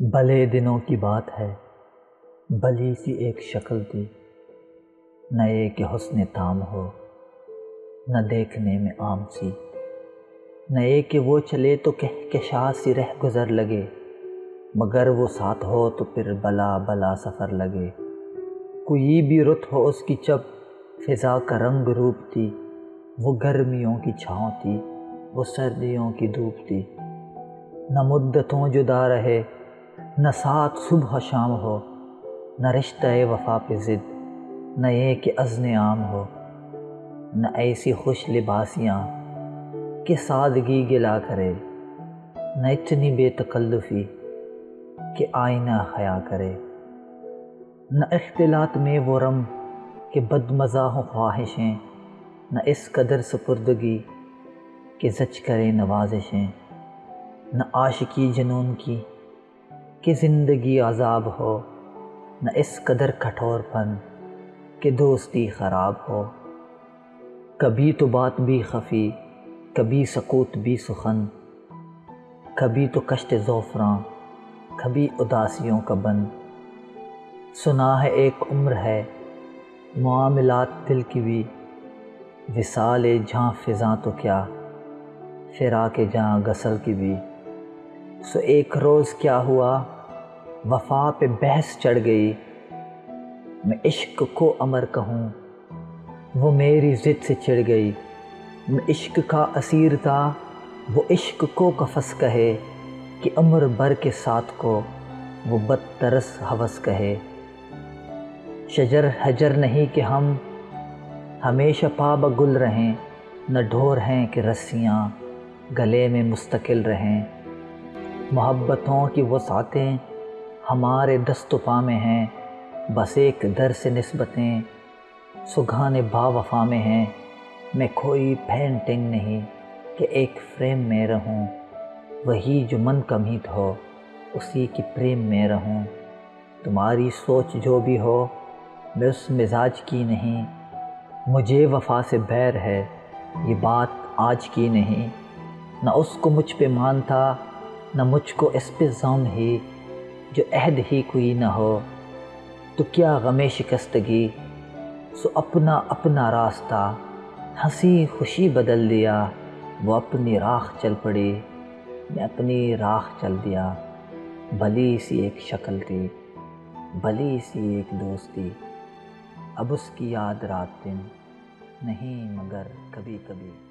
भले दिनों की बात है, भली सी एक शक्ल थी। नए के हसन ताम हो, न देखने में आम सी। नए के वो चले तो कह के शाह सी रह गुज़र लगे, मगर वो साथ हो तो फिर बला बला सफ़र लगे। कोई भी रुत हो उसकी चप, फिज़ा का रंग रूप थी। वो गर्मियों की छाँव थी, वो सर्दियों की धूप थी। न मुद्दतों जुदा रहे न साथ सुबह शाम हो, न रिश्ता वफा पे ज़िद, न ये कि अज़न आम हो, न ऐसी खुश लिबासियाँ कि सादगी गिला करे, न इतनी बेतकल्लुफ़ी कि आईना हया करे। न इख्तिलात में वो रम कि बदमज़ा हो ख्वाहिशें, न इस कदर सपुर्दगी कि जच करे नवाजिशें, न आशिकी जनून की कि ज़िंदगी अजाब हो, न इस कदर कठोरपन कि दोस्ती ख़राब हो। कभी तो बात भी खफ़ी, कभी सकूत भी सुखन, कभी तो कष्ट जोफ़रा, कभी उदासियों का बन। सुना है एक उम्र है, मामलात दिल की भी, विसाल जहाँ फ़िज़ा तो क्या फिरा के जहाँ गसल की भी। सो एक रोज़ क्या हुआ? वफा पे बहस चढ़ गई। मैं इश्क को अमर कहूँ, वो मेरी ज़िद से चिढ़ गई। मैं इश्क का असीर था, वो इश्क को कफस कहे कि अमर भर के साथ को वो बदतरस हवस कहे। शजर हजर नहीं कि हम, हमेशा पाब गुल रहें, न ढोर हैं कि रस्सियाँ, गले में मुस्तकिल रहें। मोहब्बतों की वसातें हमारे दस्तपा में हैं, बस एक दर से नस्बतें सुघान बावफा में हैं। मैं कोई पेंटिंग नहीं कि एक फ्रेम में रहूँ, वही जो मन कमीत हो, उसी की प्रेम में रहूँ। तुम्हारी सोच जो भी हो, मैं उस मिजाज की नहीं। मुझे वफा से बैर है, ये बात आज की नहीं। ना उसको मुझ पे मानता न मुझको इस पे जाम है, जो अहद ही कोई न हो। तो क्या गमे शिकस्तगी? सो अपना अपना रास्ता, हँसी खुशी बदल दिया, वो अपनी राख चल पड़ी। मैं अपनी राख चल दिया, भली सी एक शक्ल थी, भली सी एक दोस्ती अब उसकी याद रात दिन, नहीं मगर कभी कभी